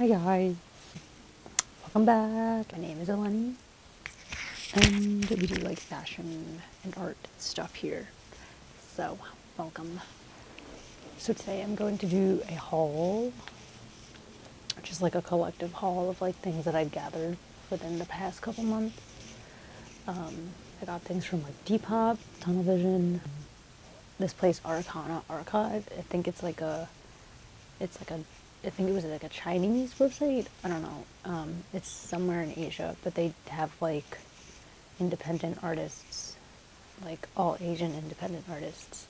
Hi guys, welcome back. My name is Eleni, and we do like fashion and art stuff here. So, welcome. So today I'm going to do a haul, which is like a collective haul of like things that I've gathered within the past couple months. Um, I got things from like Depop, Tunnel Vision, this place Arcana Archive. I think it's like a, it's like a I think it was like a Chinese website. I don't know. Um, it's somewhere in Asia, but they have like independent artists, like all Asian independent artists.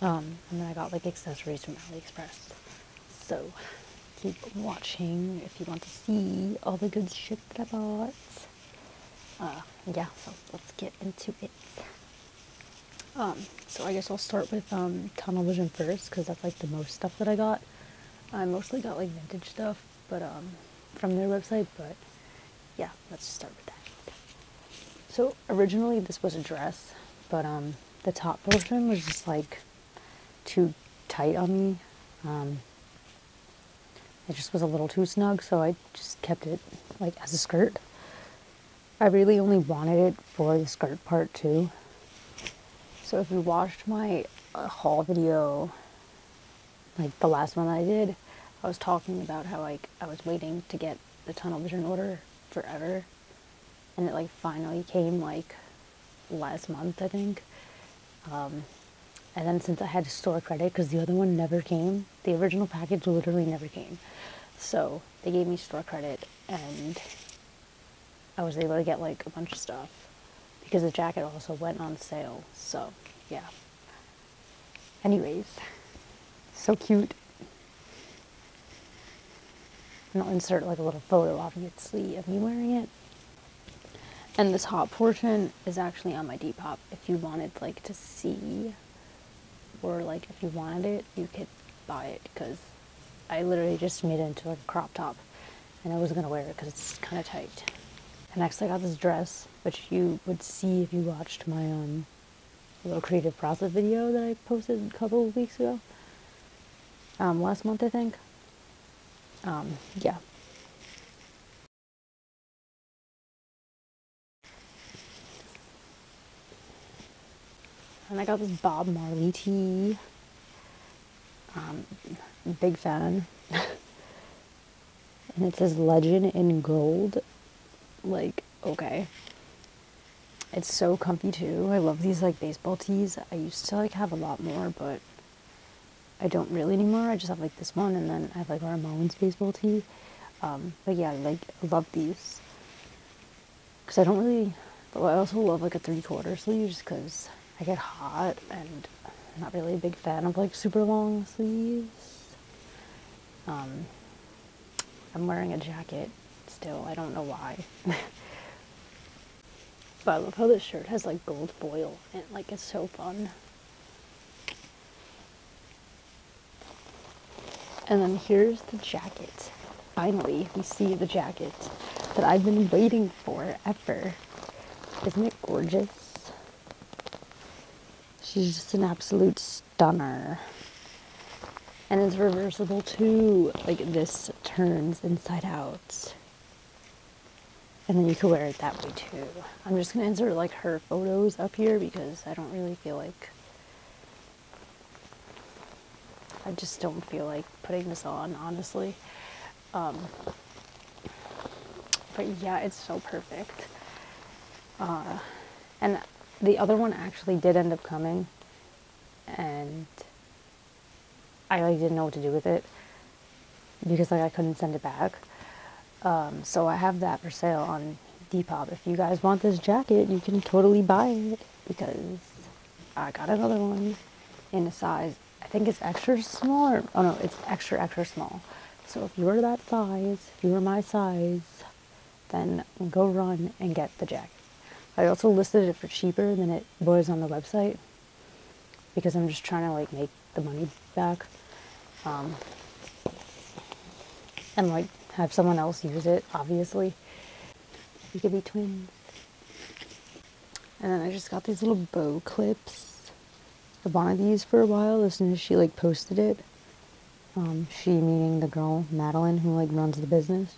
Um, and then I got like accessories from AliExpress. So keep watching if you want to see all the good shit that I bought. Uh, yeah, so let's get into it. Um, so I guess I'll start with um, Tunnel Vision first because that's like the most stuff that I got. I mostly got like vintage stuff, but um, from their website. But yeah, let's start with that. So originally this was a dress, but um, the top portion was just like too tight on me. Um, it just was a little too snug, so I just kept it like as a skirt. I really only wanted it for the skirt part too. So if you watched my uh, haul video like the last one I did, I was talking about how like I was waiting to get the tunnel vision order forever, and it like finally came like last month I think. Um, and then since I had store credit because the other one never came, the original package literally never came. So they gave me store credit and I was able to get like a bunch of stuff because the jacket also went on sale. So yeah. Anyways, so cute. And I'll insert like a little photo obviously of me wearing it. And the top portion is actually on my Depop. If you wanted like to see or like if you wanted it, you could buy it because I literally just made it into a crop top and I wasn't gonna wear it because it's kind of tight. And next I got this dress, which you would see if you watched my um little creative process video that I posted a couple of weeks ago um, last month, I think. Um, yeah. And I got this Bob Marley tee. Um, big fan. and it says legend in gold. Like, okay. It's so comfy too. I love these like baseball tees. I used to like have a lot more, but I don't really anymore. I just have like this one, and then I have like Ramones baseball tee. Um, but yeah, like I love these because I don't really. But I also love like a three quarter sleeve just because I get hot and I'm not really a big fan of like super long sleeves. Um, I'm wearing a jacket still. I don't know why. but I love how this shirt has like gold foil and like it's so fun. And then here's the jacket. Finally, we see the jacket that I've been waiting for ever. Isn't it gorgeous? She's just an absolute stunner. And it's reversible too. Like this turns inside out. And then you can wear it that way too. I'm just gonna insert like her photos up here because I don't really feel like I just don't feel like putting this on, honestly. Um, but yeah, it's so perfect. Uh, and the other one actually did end up coming, and I like didn't know what to do with it because like I couldn't send it back. Um, so I have that for sale on Depop. If you guys want this jacket, you can totally buy it because I got another one in a size I think it's extra small or, oh no, it's extra, extra small. So if you are that size, if you are my size, then go run and get the jacket. I also listed it for cheaper than it was on the website because I'm just trying to like make the money back. Um, and like have someone else use it, obviously. We could be twins. And then I just got these little bow clips I wanted these for a while as soon as she like posted it. Um, she meaning the girl Madeline who like runs the business.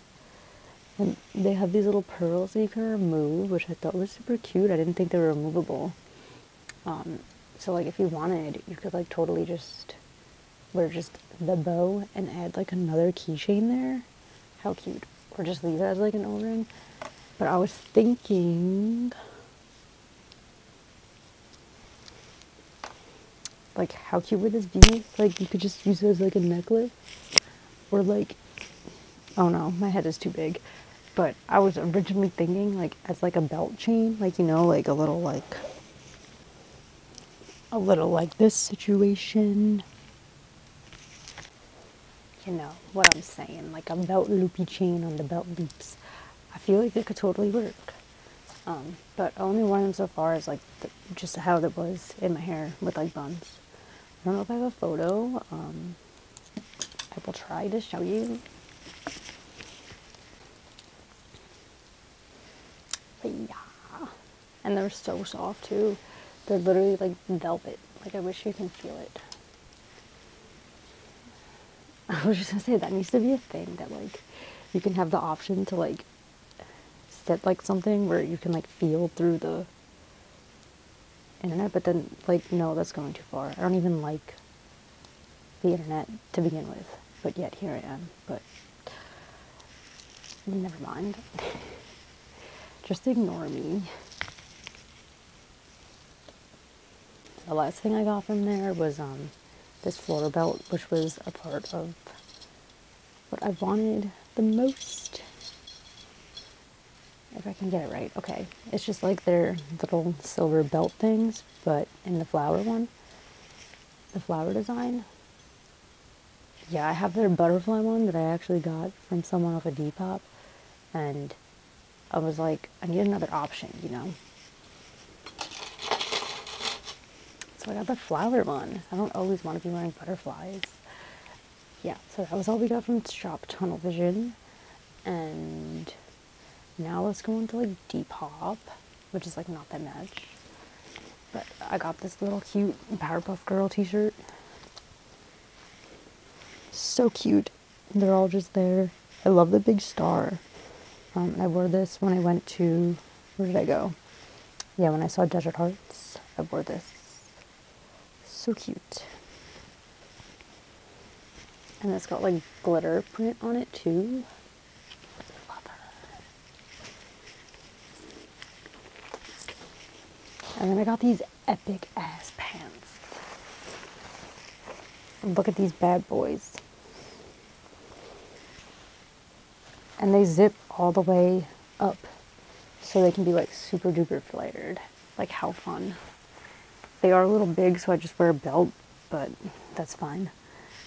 And they have these little pearls that you can remove, which I thought was super cute. I didn't think they were removable. Um, so like if you wanted, you could like totally just wear just the bow and add like another keychain there. How cute. Or just leave it as like an O-ring. But I was thinking like how cute would this be? Like you could just use it as like a necklace. Or like oh no, my head is too big. But I was originally thinking like as like a belt chain, like you know, like a little like a little like this situation. You know what I'm saying, like a belt loopy chain on the belt loops. I feel like it could totally work. Um, but only one so far is like the, just how it was in my hair with like buns. I don't know if I have a photo. Um, I will try to show you. But yeah, and they're so soft too. They're literally like velvet. Like I wish you can feel it. I was just gonna say that needs to be a thing that like you can have the option to like set like something where you can like feel through the internet, but then like no, that's going too far. I don't even like the internet to begin with, but yet here I am. But never mind. Just ignore me. The last thing I got from there was um, this floor belt, which was a part of what I wanted the most. If I can get it right. Okay. It's just like their little silver belt things, but in the flower one. The flower design. Yeah, I have their butterfly one that I actually got from someone off a Depop. And I was like, I need another option, you know? So I got the flower one. I don't always want to be wearing butterflies. Yeah, so that was all we got from Shop Tunnel Vision. And now let's go into like Depop, which is like not that much. But I got this little cute Powerpuff Girl t-shirt. So cute. They're all just there. I love the big star. Um, I wore this when I went to, where did I go? Yeah, when I saw Desert Hearts, I wore this. So cute. And it's got like glitter print on it too. And then I got these epic ass pants. Look at these bad boys. And they zip all the way up so they can be like super duper flared. Like how fun. They are a little big so I just wear a belt, but that's fine.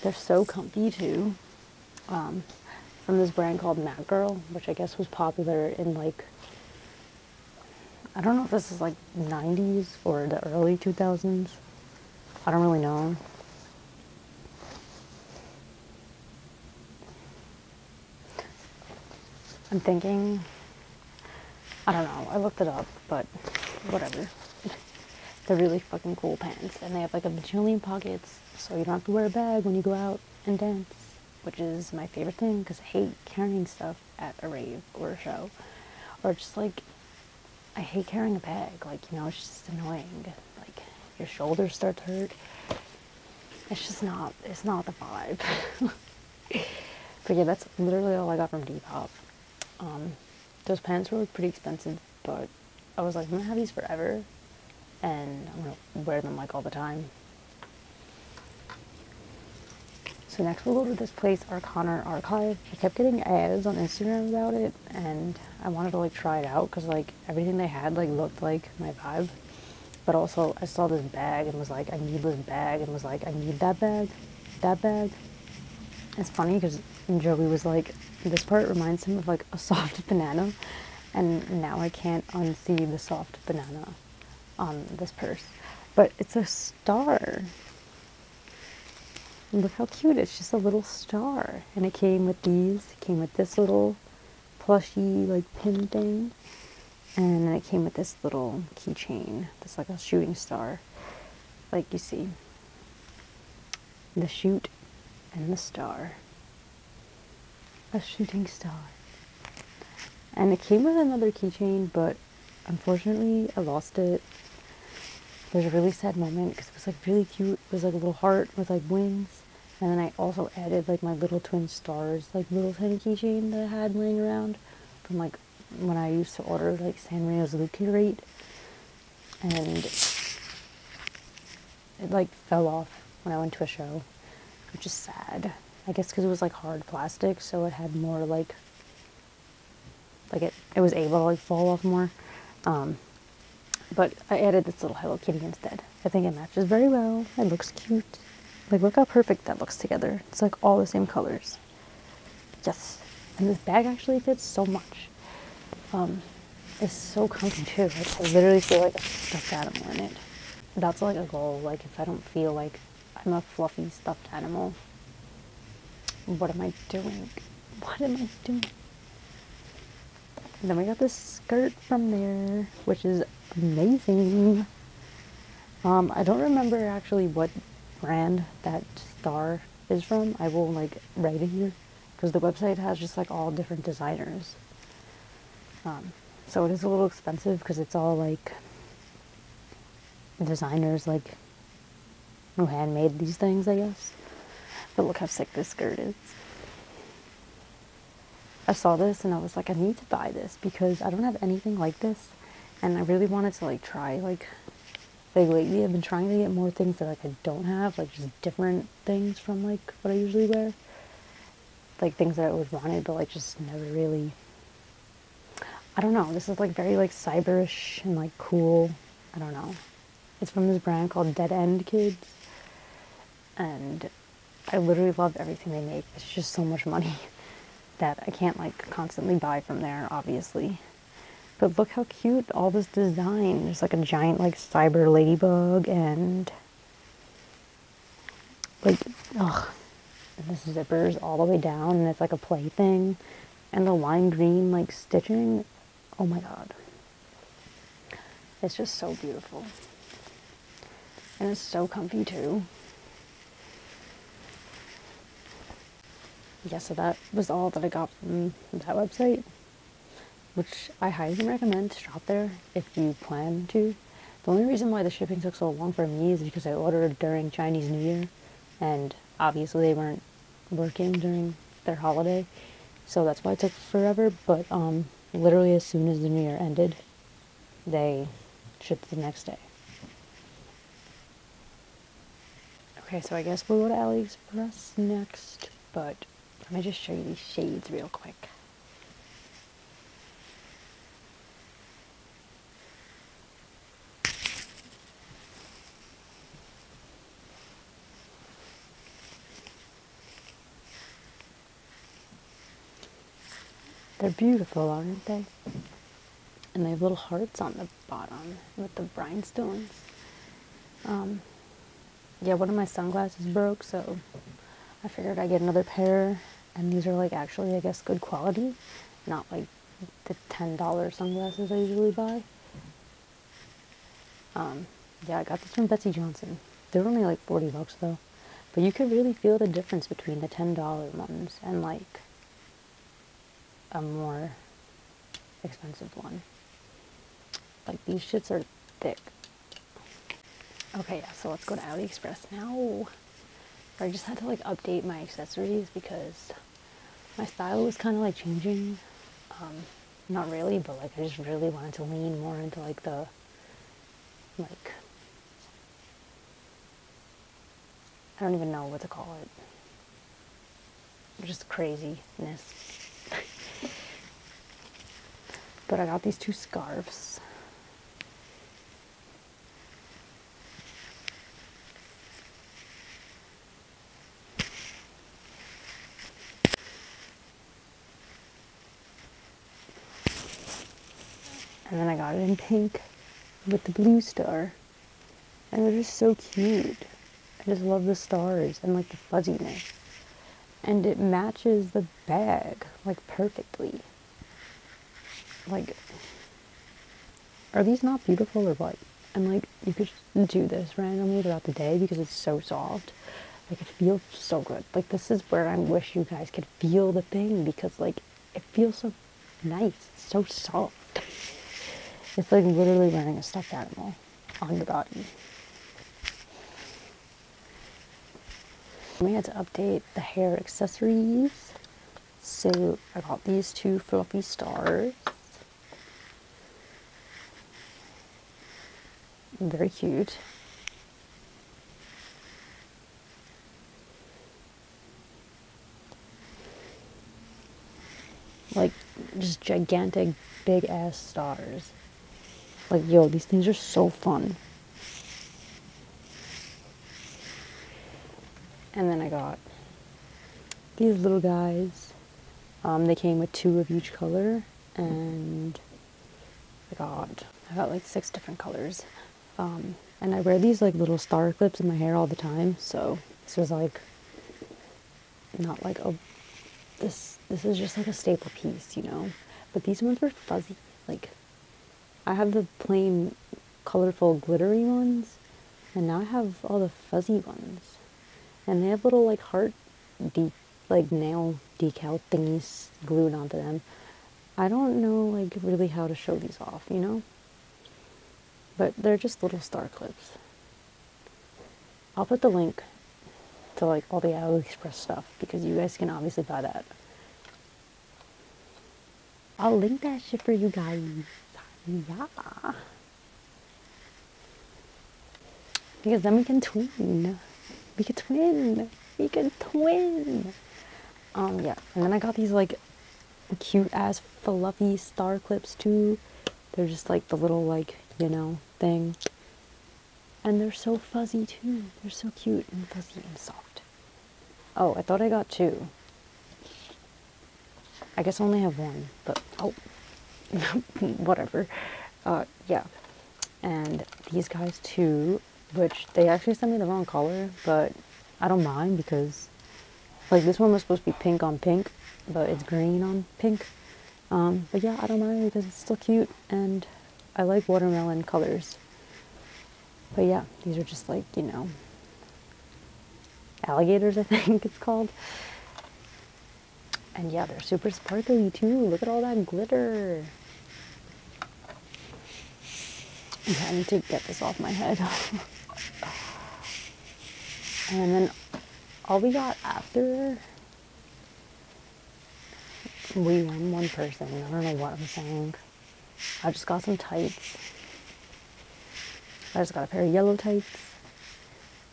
They're so comfy too. Um, from this brand called Matt Girl, which I guess was popular in like I don't know if this is like 90s or the early 2000s. I don't really know. I'm thinking, I don't know, I looked it up, but whatever. They're really fucking cool pants, and they have like a bajillion pockets, so you don't have to wear a bag when you go out and dance, which is my favorite thing because I hate carrying stuff at a rave or a show, or just like I hate carrying a bag. Like, you know, it's just annoying. Like, your shoulders start to hurt. It's just not, it's not the vibe. but yeah, that's literally all I got from Depop. Um, those pants were pretty expensive, but I was like, I'm gonna have these forever. And I'm gonna wear them like all the time. So next we'll go to this place, Arcana Archive. I kept getting ads on Instagram about it, and I wanted to like try it out because like everything they had like looked like my vibe. But also I saw this bag and was like, I need this bag, and was like, I need that bag, that bag. It's funny because Joey was like, this part reminds him of like a soft banana, and now I can't unsee the soft banana on this purse. But it's a star. Look how cute, it's just a little star. And it came with these, it came with this little plushy like pin thing. And then it came with this little keychain that's like a shooting star. Like you see. The shoot and the star. A shooting star. And it came with another keychain, but unfortunately I lost it. There's a really sad moment because it was like really cute. It was like a little heart with like wings. And then I also added like my little twin stars, like little tiny keychain that I had laying around from like when I used to order like Sanrio's Loot Crate. And it like fell off when I went to a show, which is sad. I guess because it was like hard plastic, so it had more like like it it was able to like fall off more. Um, but I added this little Hello Kitty instead. I think it matches very well. It looks cute. Like look how perfect that looks together. It's like all the same colors. Yes. And this bag actually fits so much. Um, it's so comfy too. Like I literally feel like a stuffed animal in it. That's like a goal. Like if I don't feel like I'm a fluffy stuffed animal, what am I doing? What am I doing? And then we got this skirt from there, which is amazing. Um, I don't remember actually what brand that star is from. I will like write it here because the website has just like all different designers. Um, so it is a little expensive because it's all like designers like who handmade these things, I guess. But look how sick this skirt is. I saw this and I was like, I need to buy this because I don't have anything like this, and I really wanted to like try like like lately I've been trying to get more things that like I don't have, like just different things from like what I usually wear. Like things that I always wanted but like just never really I don't know, this is like very like cyberish and like cool. I don't know. It's from this brand called Dead End Kids. And I literally love everything they make. It's just so much money that I can't like constantly buy from there, obviously. But look how cute all this design. There's like a giant like cyber ladybug and like ugh. This zipper's all the way down and it's like a play thing. And the lime green like stitching. Oh my god. It's just so beautiful. And it's so comfy too. yeah, so that was all that I got from that website, which I highly recommend. to Shop there if you plan to. The only reason why the shipping took so long for me is because I ordered during Chinese New Year, and obviously they weren't working during their holiday, so that's why it took forever. But um, literally as soon as the New Year ended, they shipped the next day. Okay, so I guess we'll go to AliExpress next, but let me just show you these shades real quick. They're beautiful, aren't they? And they have little hearts on the bottom with the rhinestones. Um, yeah, one of my sunglasses broke, so I figured I'd get another pair and these are like actually I guess good quality, not like the ten dollar sunglasses I usually buy. Um, yeah, I got this from Betsey Johnson. They're only like forty bucks though, but you could really feel the difference between the ten dollar ones and like a more expensive one. Like these shits are thick. Okay, yeah, so let's go to AliExpress now. I just had to like update my accessories because my style was kind of like changing. Um, not really, but like I just really wanted to lean more into like the like I don't even know what to call it. Just craziness. but I got these two scarves. And then I got it in pink with the blue star. And they're just so cute. I just love the stars and like the fuzziness. And it matches the bag like perfectly. Like, are these not beautiful or what? And like, you could just do this randomly throughout the day because it's so soft. Like it feels so good. Like this is where I wish you guys could feel the thing because like it feels so nice, it's so soft. It's like literally wearing a stuffed animal on your body. We had to update the hair accessories. So I got these two fluffy stars. Very cute. Like just gigantic big ass stars. Like yo, these things are so fun. And then I got these little guys. Um, they came with two of each color, and I got I got like six different colors. Um, and I wear these like little star clips in my hair all the time, so this was like not like a this this is just like a staple piece, you know. But these ones were fuzzy. Like I have the plain colorful glittery ones, and now I have all the fuzzy ones. And they have little like heart deep like nail decal thingies glued onto them. I don't know like really how to show these off, you know? But they're just little star clips. I'll put the link to like all the AliExpress stuff because you guys can obviously buy that. I'll link that shit for you guys. Yeah. Because then we can twin. We can twin. We can twin. Um, yeah. And then I got these like cute ass fluffy star clips too. They're just like the little like, you know, thing. And they're so fuzzy too. They're so cute and fuzzy and soft. Oh, I thought I got two. I guess I only have one, but oh, whatever. Uh, yeah. And these guys too, which they actually sent me the wrong color, but I don't mind because like this one was supposed to be pink on pink, but it's green on pink. Um, but yeah, I don't mind because it's still cute and I like watermelon colors. But yeah, these are just like, you know, alligators, I think it's called. And yeah, they're super sparkly too. Look at all that glitter. Okay, I need to get this off my head. and then all we got after we won one person. I don't know what I'm saying. I just got some tights. I just got a pair of yellow tights.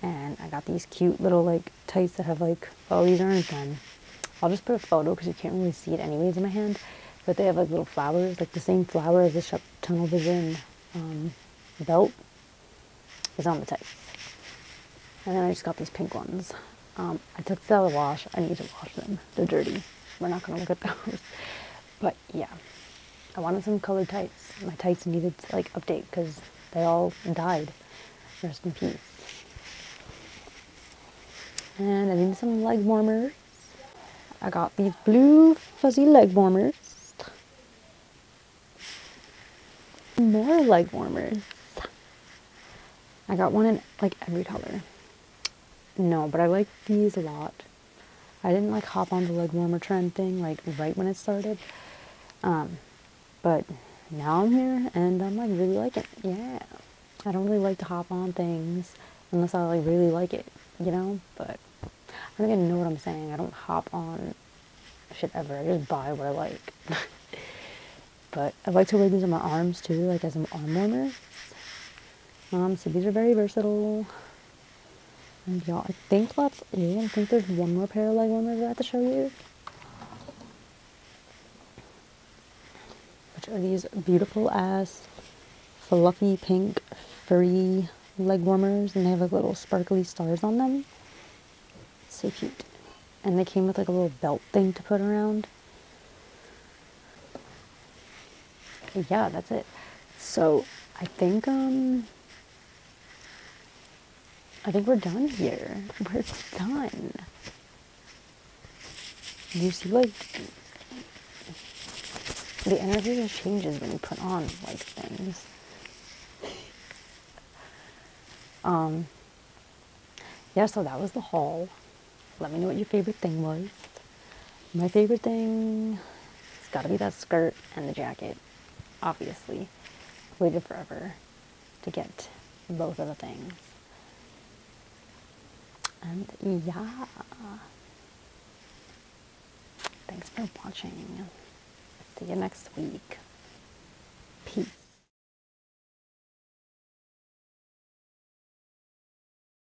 And I got these cute little like tights that have like, oh, these aren't them. I'll just put a photo because you can't really see it anyways in my hand. But they have like little flowers, like the same flower as the tunnel vision um, belt is on the tights. And then I just got these pink ones. Um, I took these out of the wash. I need to wash them. They're dirty. We're not going to look at those. But yeah, I wanted some colored tights. My tights needed to like update because they all died. Rest in peace. And I need some leg warmers. I got these blue fuzzy leg warmers. More leg warmers. I got one in like every color. No, but I like these a lot. I didn't like hop on the leg warmer trend thing like right when it started. Um, but now I'm here and I'm like really like it. Yeah. I don't really like to hop on things unless I like really like it, you know? But I don't even know what I'm saying. I don't hop on shit ever. I just buy what I like. but I like to wear these on my arms too, like as an arm warmer. Um, so these are very versatile. Y'all, I think that's it. I think there's one more pair of leg warmers I have to show you. Which are these beautiful ass fluffy pink furry leg warmers and they have like little sparkly stars on them. So cute. And they came with like a little belt thing to put around. Yeah, that's it. So I think um I think we're done here. We're done. You see, like, the energy just changes when you put on, like, things. um, yeah, so that was the haul. Let me know what your favorite thing was. My favorite thing, it's gotta be that skirt and the jacket, obviously. Waited forever to get both of the things and yeah. Thanks for watching. See you next week. Peace.